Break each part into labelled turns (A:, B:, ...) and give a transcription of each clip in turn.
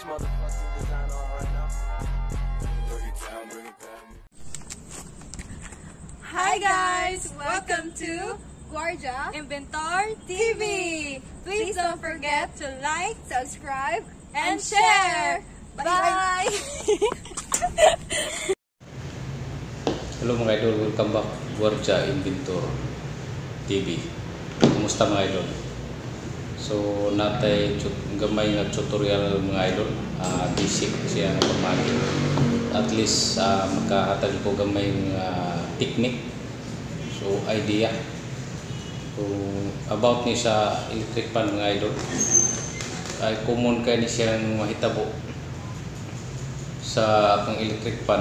A: Much motherfucking design on right now.
B: Bring it down, bring it back.
C: Hi guys! Welcome to Guardia Inventor TV! Please don't forget to like, subscribe, and share! Bye!
D: Hello mga idol, welcome back Guardia Inventor TV. Kumusta mga idol? So natay gamay nga tutorial mga idol, Ah, basic siya nga pamagi. At least uh, makahatag ko gamay nga technique. So idea. So about ni sa electric pan mga idol. Ay common kay ni siyang mahitabo sa akong electric pan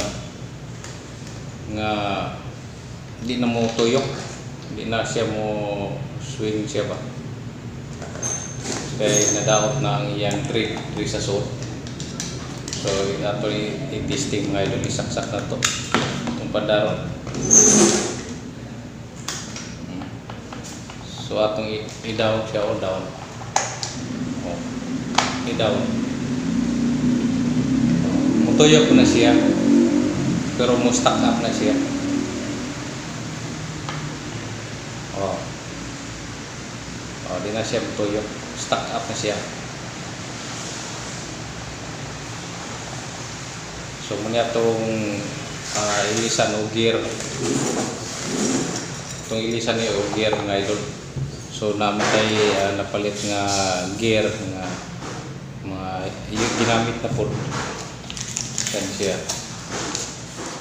D: nga di na mo tuyok di na siya mo swing siya ba kay nadaot na ang iyang trade diri sa suot so ato i-testing mga idol isaksak na to itong padaron Hmm. so atong i-down siya o down o i-down mutuyok na siya pero mo stuck up na siya. Oh. Oh, di na siya. Stuck up na siya. So, muna itong ah, ilisan o gear. Itong ilisan ni o gear nga idol. So, namatay ah, napalit nga gear nga mga yung ginamit na po. Yan siya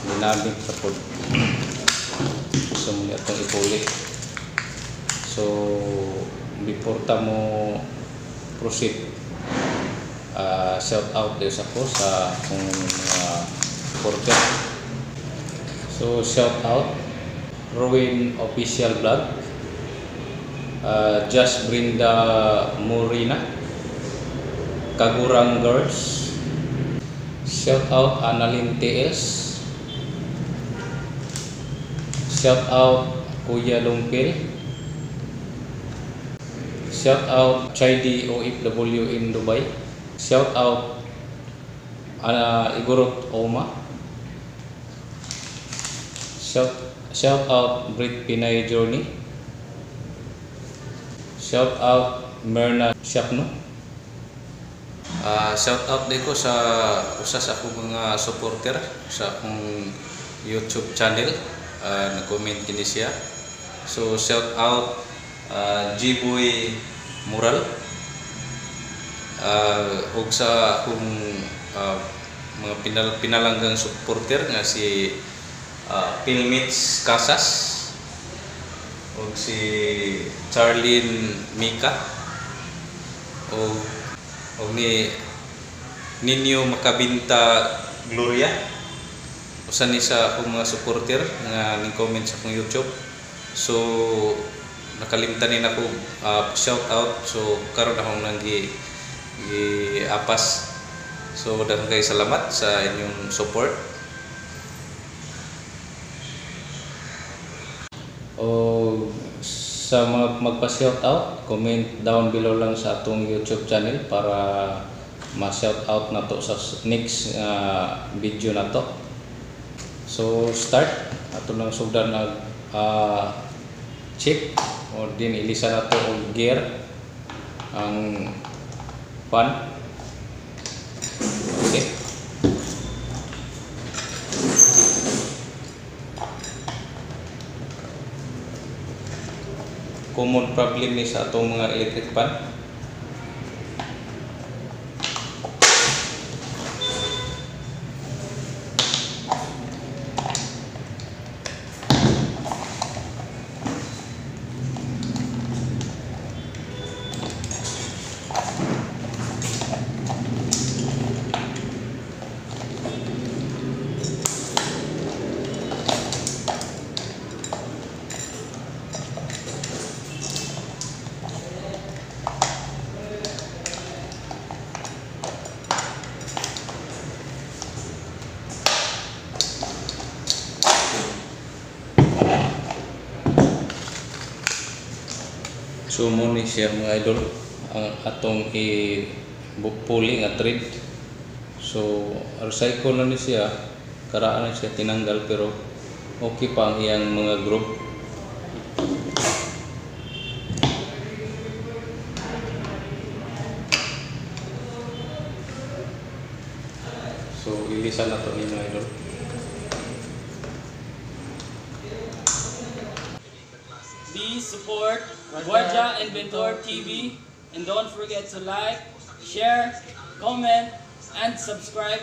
D: ginamit sa pod so muna itong ipulit so before ta mo proceed uh, shout out din sa ko sa mga supporter so shout out Ruin Official Vlog. Uh, Just Brinda Morina. Kagurang Girls. Shout out Annalyn TS Shout out Kuya Lumpil. Shout out Chaidi OFW in Dubai. Shout out uh, Igorot Oma. Shout shout out Brit Pinay Journey. Shout out Merna Shapno. Ah, shout out din ko sa usa sa mga supporter sa akong YouTube channel. Ah, nag-comment kini siya. So shout out uh, G-Boy Mural. Uh, ug sa akong ah, mga pinal pinalanggang supporter nga si uh, Pilmits Casas. Ug si Charlene Mika. Ug ug ni Ninyo Makabinta Gloria. Usa ni sa akong mga supporter nga ning comment sa akong YouTube. So nakalimtan ni nako uh, shout out. So karon akong nang gi, gi apas. So daghang kay salamat sa inyong support. O sa mga magpa-shout out comment down below lang sa atong YouTube channel para ma-shout out na to sa next uh, video na to. So start. Ato nang sugdan nag uh, check o din ilisa nato og gear ang pan. Okay. Common problem ni sa atong mga electric pan So mo ni siya mga idol ang atong i pulling at thread so recycle na ni siya karaan na siya tinanggal pero okay pa ang iyang mga group. So ilisan na to ni mga idol.
E: Please support Guardia Inventor TV and don't forget to like, share, comment, and subscribe.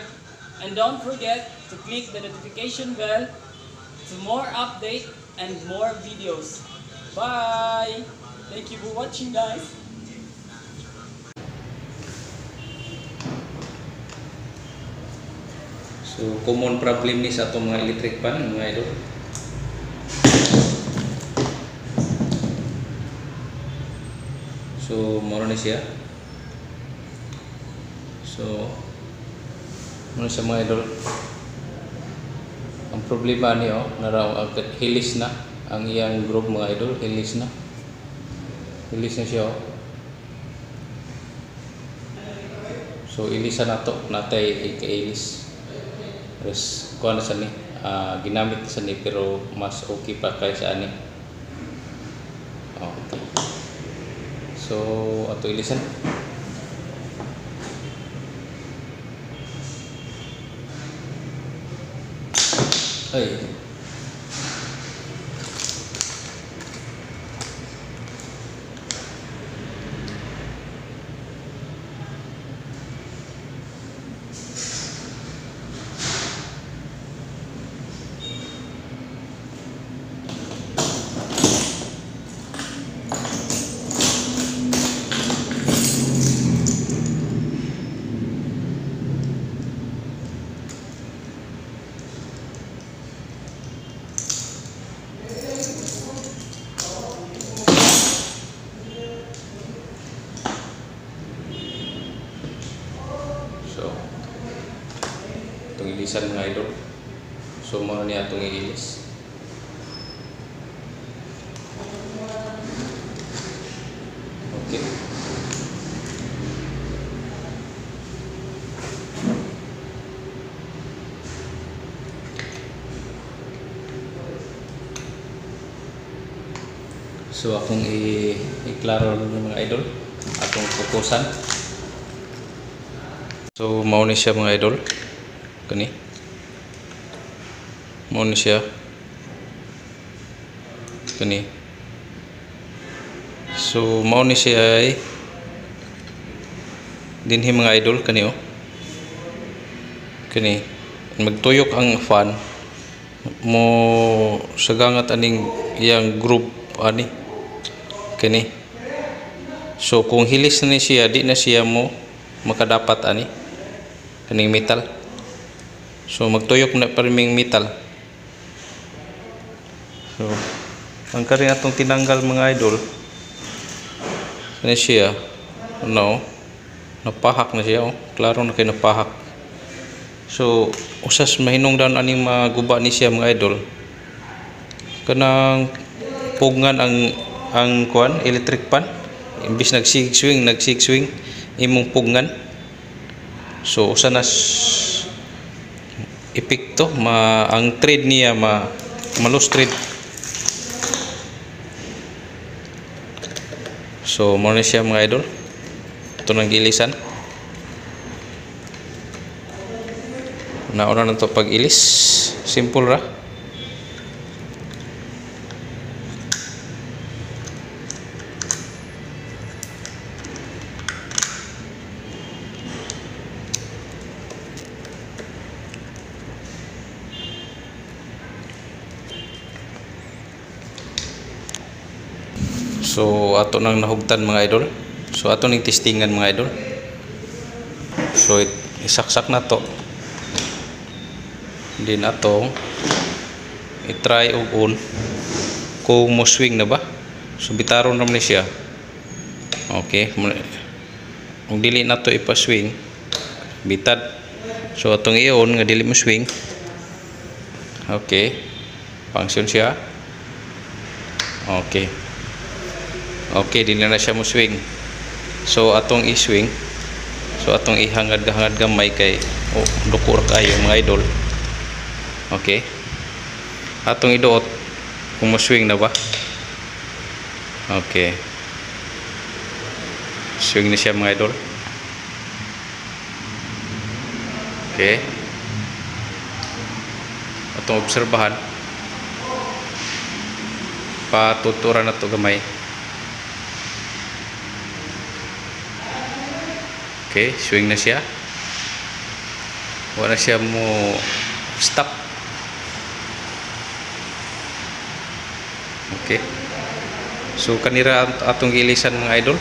E: And don't forget to click the notification bell to more update and more videos. Bye! Thank you for watching guys.
D: So, common problem ni sa itong mga electric pan, mga idol. So, moro ni siya. So, moro siya mga idol. Ang problema ni oh, naraw agad hilis na ang iyang group mga idol, hilis na. Hilis na siya oh. So, ilisa na to, natay ikailis. Terus kuha na sa ni, ah, ginamit sa ni pero mas okay pa kaysa ani. Oh, okay. So, ato ilisan. Ay. Itong iilis. Okay. So, akong i-klaro mga idol. Akong fokusan. So, mao siya mga idol. Kani. Ni siya. Kani. So, mao ni siya ay dinhi mga idol kani oh. Kani. Magtuyok ang fan mo sagangat aning iyang group ani kani so kung hilis na ni siya di na siya mo makadapat ani kaning metal so magtuyok na pariming metal so ang karing atong tinanggal mga idol kani siya no? Napahak na siya oh. Klaro na kay napahak. So usas mahinungdan aning maguba ni siya mga idol. Kanang pugngan ang ang kuan electric pan. Imbis nagsig swing nagsig swing imong pugngan. So usa na s- epekto ma ang trade niya ma malos trade so mo na siya mga idol. Ito nang gilisan. Nauna na to pag ilis simple ra So ato nang nahugtan mga idol. So ato ning testingan mga idol. So it, isaksak na to. Din ato i-try og on kung mo swing na ba. So bitaron naman siya. Okay, kung dili na to ipa-swing bitad. So atong i-on nga dili mo swing. Okay. Function siya. Okay. Okay, di na siya mo swing. So atong i-swing. So atong ihangad-hangad gamay kay oh, dukur kayo mga idol. Okay. Atong iduot kung mo-swing na ba? Okay. Swing na siya mga idol. Okay. Atong obserbahan. Patuturan na to gamay. Okay, swing na siya. Wala siya mo stop. Okay. So kanira at- atong gilisan mga idol.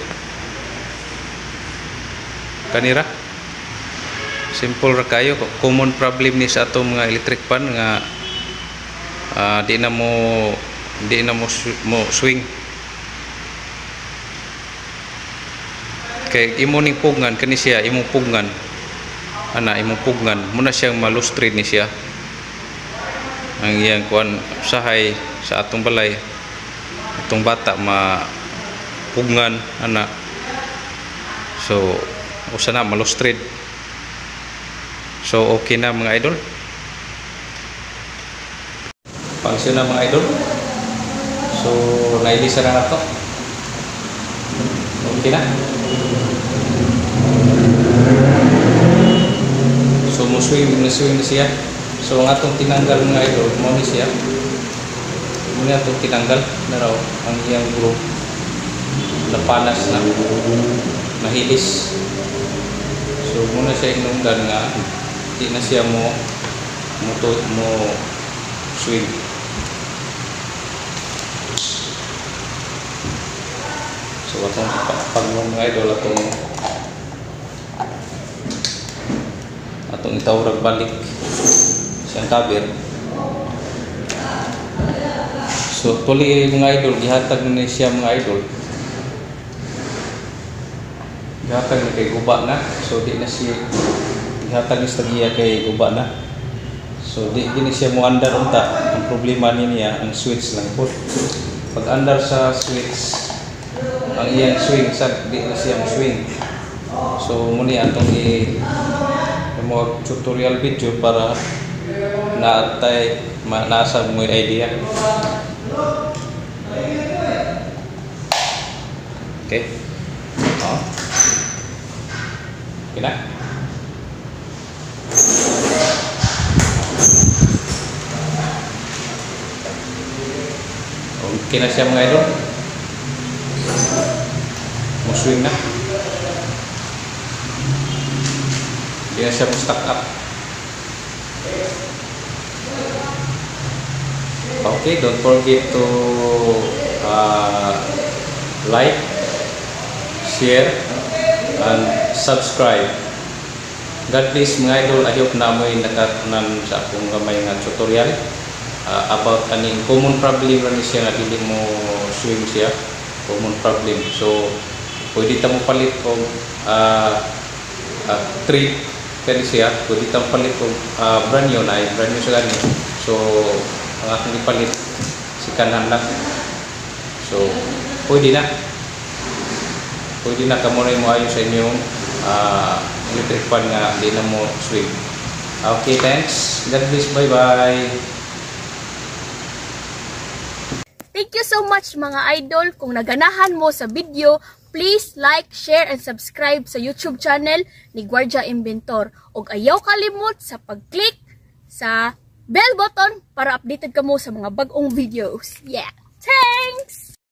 D: Kanira. Simple ra kayo. Common problem ni sa atong mga electric fan nga ah, di na mo di na mo, mo swing. Kay imo ning kani siya imong pugngan. Ana imong pugngan muna siyang malustrid ni siya. Ang iyang kuan sahay sa atong balay. Itong bata ma pugngan ana. So usa na malustrid. So okay na mga idol? Pangsyon na mga idol? So nailisa na na to okay na muswing na siya. So ang atong tinanggal mga idol ni siya. Muna itong tinanggal na raw ang iyang group. Napanas na. Nahilis. So muna siya inungdan nga di na siya mo mo, to, mo swing so atong pag mga idol atong atong itawrag balik siyang kabir So, tuli mga idol, gihatag ni siya mga idol. Gihatag ni kay guba na. So, di na siya, gihatag ni sa giya kay guba na. So, di, di na siya mo andar unta. Ang problema ni niya, ang switch lang po. Pag andar sa switch, ang iyang swing, sa, di na siya mo swing. So, muni atong i mo tutorial video para naatay nasa mo idea. Okay. Oh. Okay na. Okay na siya mga idol. Na. Hindi na siya mo-stack up. Okay, don't forget to uh, like, share, and subscribe. God bless mga idol. I hope na mo'y nakatunan sa akong gamay nga tutorial uh, about aning common problem lang siya nga dili mo swing siya. Common problem. So, pwede ta mo palit og uh, uh, trip kani siya. Pwede ta mo palit og uh, brand new na brand new sa gani. So, ang akong ipalit si kanan lang. So, pwede na. Pwede na kamo mo ayon sa inyong uh, electric fan nga di na swing. Okay, thanks. God bless. Bye-bye.
F: Thank you so much mga idol. Kung naganahan mo sa video, please like, share, and subscribe sa YouTube channel ni Guardia Inventor. Og ayaw kalimot sa pag-click sa bell button para updated ka mo sa mga bagong videos. Yeah! Thanks!